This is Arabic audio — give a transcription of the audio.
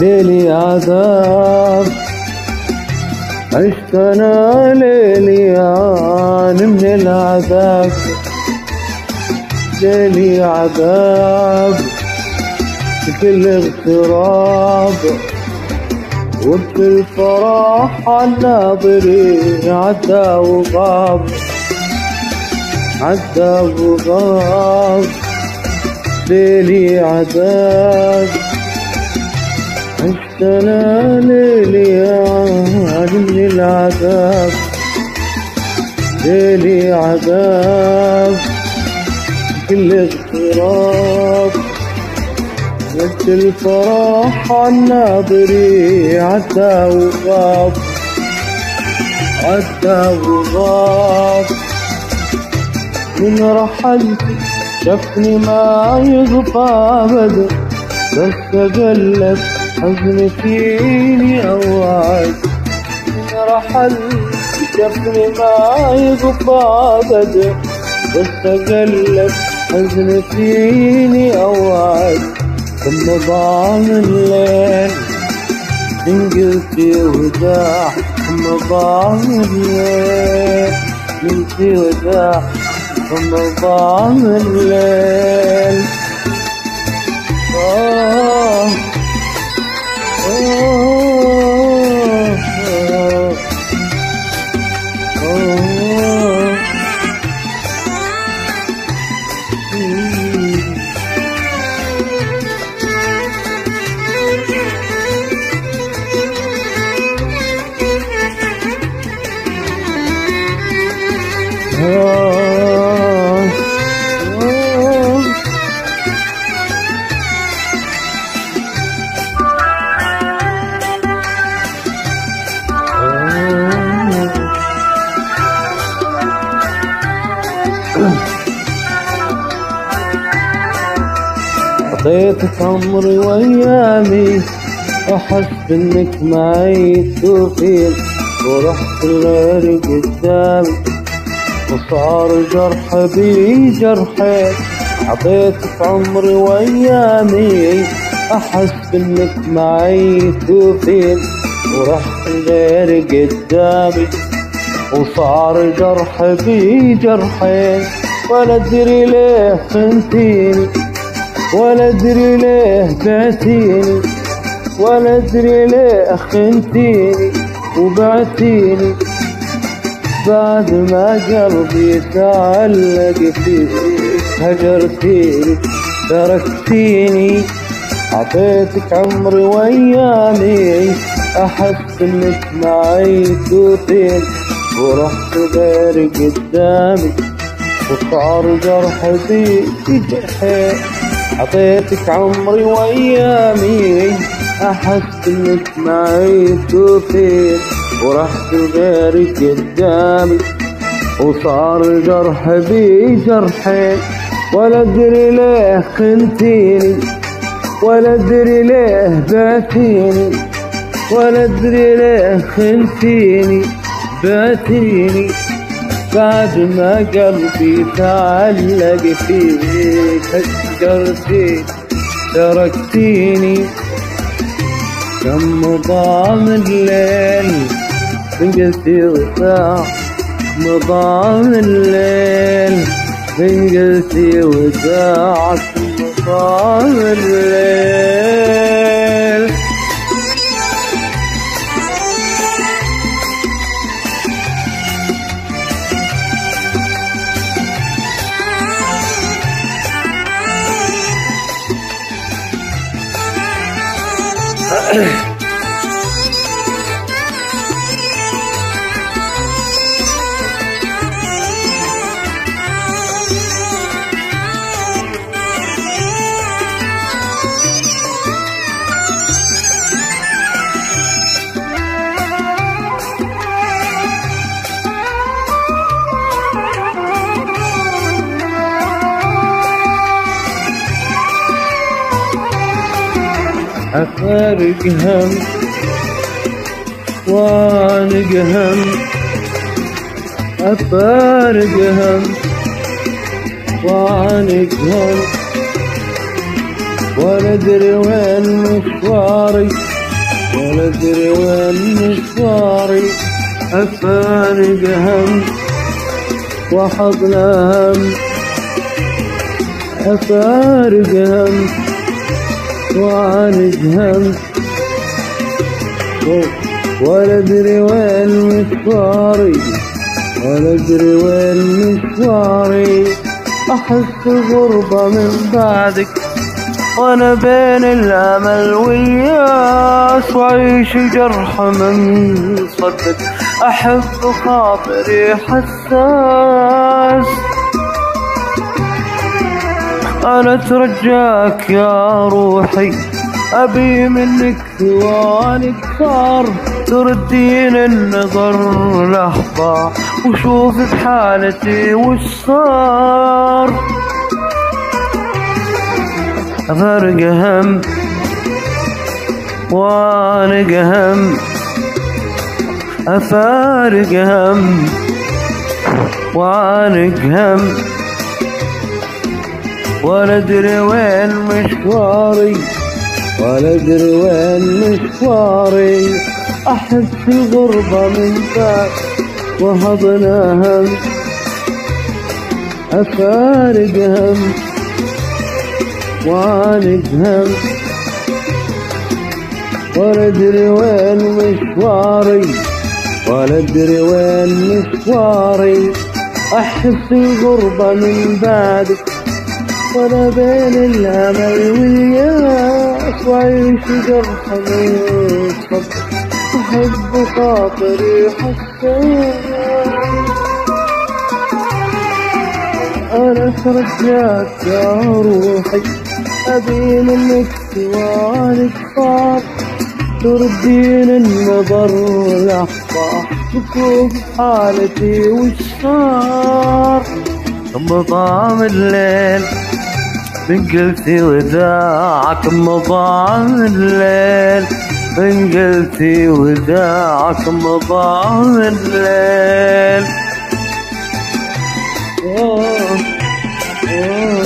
ليلي عذاب عشت أنا ليلي عان من العذاب. ليلي عذاب بكل اغتراب. وبكل فرح عالناظرين عدى وغاب. عدى وغاب. ليلي عذاب أنا ليلي عاد من العذاب ليلي عذاب كل اغتراب مثل الفرح عالناظري عدى وغاب عدى وغاب من رحلت شافني ما يغفى ابدا بس قلت حزن فيني أوعد. من رحلت ما يغفى ابدا بس قلت حزن فيني أوعد. ثم ضاع من الليل من قلتي وداع. ثم ضاع من الليل قلتي وداع. ثم ضاع من الليل قضيت عمري وأيامي أحس إنك معي تفيد ورحت غيري قدامي وصار جرح بي جرحين عطيتك عمري وأيامي أحس إنك معي تفيد ورحت غيري قدامي وصار جرح بي جرحين ولا ادري ليه خنتيني. ولا أدري ليه بعتيني ولا أدري ليه خنتيني وبعتيني. بعد ما قلبي تعلق فيك هجرتيني تركتيني. عطيتك عمري وأيامي أحس إنك معي تطير ورحت غيري قدامي بي جرحي عطيتك عمري وأيامي احس انك معي تطير ورحت غيري قدامي وصار جرح بي جرحي ولا أدري ليه خنتيني ولا أدري ليه بعتيني ولا أدري ليه خنتيني بعتيني. بعد ما قلبي تعلق فيك هجرتي تركتيني. كم مضى من الليل من قلتي وداع مضى من الليل من قلتي وداع مضى من الليل أفارق هم وانق هم أفارق هم وانق هم ولا أدري وين مشواري ولا أدري وين مشواري. أفارق هم وحضن هم أفارق هم وعانق هم ولا أدري وين مشواري ولا أدري وين مشواري. أحس غربة من بعدك وأنا بين الأمل والياس. واعيش جرح من صدق أحب خاطري حساس. أنا أترجاك يا روحي. أبي منك ثواني كثار تردين النظر لحظة وشوف بحالتي وش صار. فرق هم وانق هم أفارق هم وانق هم ولا أدري وين مشواري ولا أدري وين مشواري. احس الغربة من بعد وهضنا هم افارق هم وانق هم ولا أدري وين مشواري ولا أدري وين مشواري. احس الغربة من بعدك وأنا بين الأمل والياس واعيش جرح صدق أحب خاطري حساس أنا ترجاك يا روحي. ابي منك سوانك صار تردين النظر لحظة تشوف حالتي وش صار؟ مطعم الليل من قلتي وداعك مطعم الليل من قلتي وداعك مطعم الليل Oh, oh.